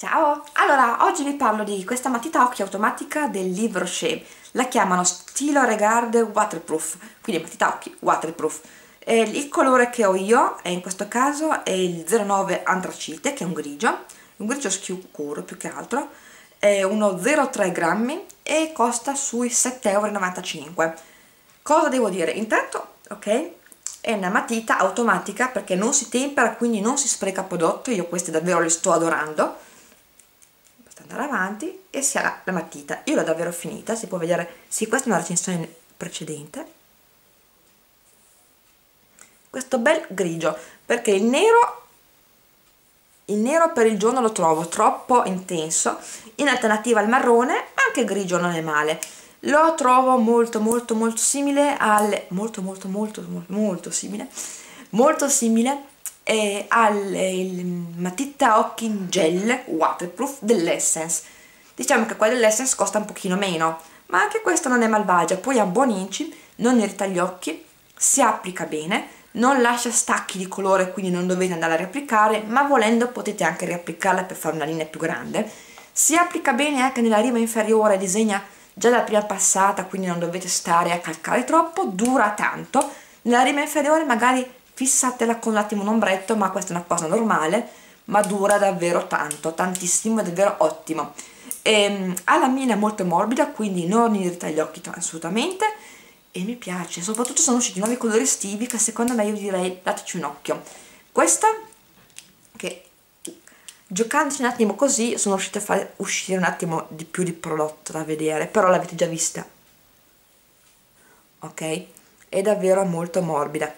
Ciao! Allora, oggi vi parlo di questa matita occhi automatica del Livre Rocher. La chiamano Stilo Regarde Waterproof, quindi matita occhi waterproof. E il colore che ho io, è in questo caso, è il 09 Antracite, che è un grigio, un grigio scuro più che altro, è uno 0,3 grammi e costa sui 7,95 euro. Cosa devo dire? Intanto, ok, è una matita automatica perché non si tempera, quindi non si spreca prodotto, io queste davvero le sto adorando andare avanti e si ha la, matita. Io l'ho davvero finita si può vedere sì questa è una recensione precedente. Questo bel grigio perché il nero il nero per il giorno lo trovo troppo intenso. In alternativa al marrone anche il grigio non è male. Lo trovo molto molto molto simile al molto molto molto, molto simile molto simile eh, al matita occhi in gel waterproof dell'Essence. Diciamo che quella dell'Essence costa un pochino meno ma anche questa non è malvagia. Poi ha buoni inci non irrita gli occhi si applica bene non lascia stacchi di colore quindi non dovete andare a riapplicare ma volendo potete anche riapplicarla per fare una linea più grande. Si applica bene anche nella riva inferiore disegna già la prima passata quindi non dovete stare a calcare troppo dura tanto. Nella riva inferiore magari fissatela con un attimo un ombretto ma questa è una cosa normale ma dura davvero tanto, tantissimo, è davvero ottimo. E, ehm, ha la mina molto morbida quindi non irrita gli occhi assolutamente e mi piace, soprattutto sono usciti nuovi colori estivi che secondo me io direi dateci un occhio. Questa che giocandoci un attimo così sono riuscita a fare uscire un attimo di più di prodotto da vedere però l'avete già vista. Ok? è davvero molto morbida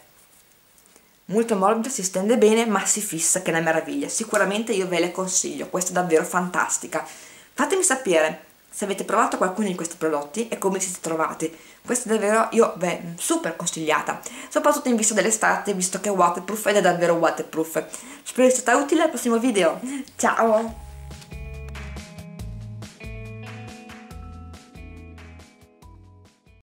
molto morbida, si stende bene ma si fissa che è una meraviglia. Sicuramente io ve le consiglio, questa è davvero fantastica. Fatemi sapere se avete provato qualcuno di questi prodotti e come siete trovati. Questa è davvero io beh, super consigliata soprattutto in vista dell'estate visto che è waterproof ed è davvero waterproof. Spero sia stata utile al prossimo video. Ciao